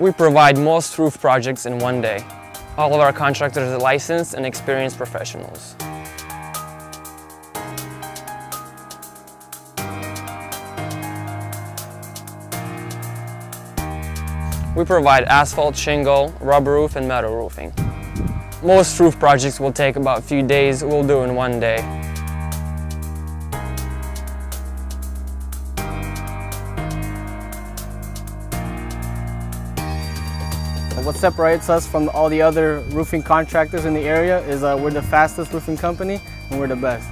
We provide most roof projects in one day. All of our contractors are licensed and experienced professionals. We provide asphalt, shingle, rubber roof, and metal roofing. Most roof projects will take about a few days, we'll do in one day. What separates us from all the other roofing contractors in the area is uh, we're the fastest roofing company and we're the best.